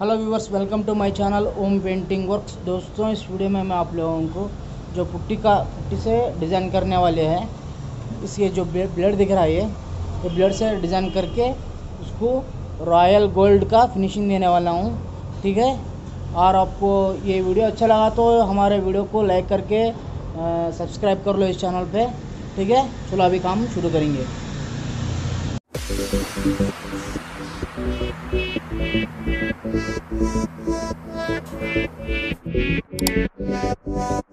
Hello viewers welcome to my channel Om painting works दोस्तों, इस video में मैं आप लोगों को जो पुट्टी का, पुट्टी से डिज़ाइन करने वाले हैं इसके जो ब्लेड दिख रहा है ये ये ब्लेड से डिज़ाइन करके उसको रॉयल गोल्ड का फिनिशिंग देने वाला हूँ, ठीक है? और आपको ये वीडियो अच्छा लगा तो हमारे वीडियो को लाइक करके सब्सक्राइब कर लो इस चैनल पर ठीक है? चलो अभी काम शुरू करेंगे। Thank you.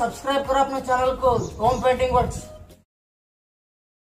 Subscribe करो अपने चैनल को। Home painting works